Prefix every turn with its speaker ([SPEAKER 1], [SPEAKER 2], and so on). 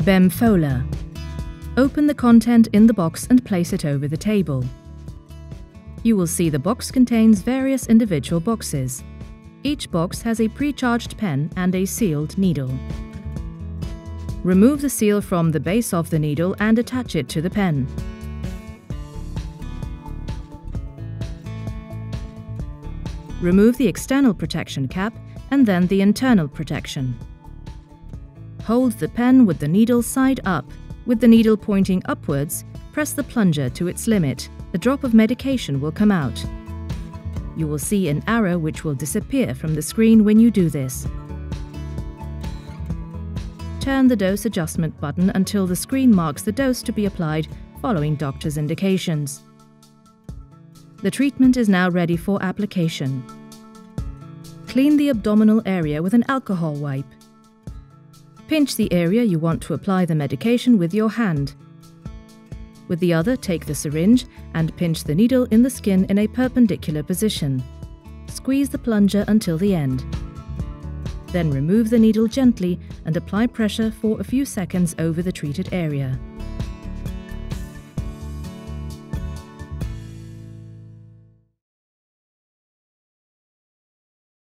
[SPEAKER 1] Bemfola. Open the content in the box and place it over the table. You will see the box contains various individual boxes. Each box has a pre-charged pen and a sealed needle. Remove the seal from the base of the needle and attach it to the pen. Remove the external protection cap and then the internal protection. Hold the pen with the needle side up. With the needle pointing upwards, press the plunger to its limit. A drop of medication will come out. You will see an arrow which will disappear from the screen when you do this. Turn the dose adjustment button until the screen marks the dose to be applied following doctor's indications. The treatment is now ready for application. Clean the abdominal area with an alcohol wipe. Pinch the area you want to apply the medication with your hand. With the other, take the syringe and pinch the needle in the skin in a perpendicular position. Squeeze the plunger until the end. Then remove the needle gently and apply pressure for a few seconds over the treated area.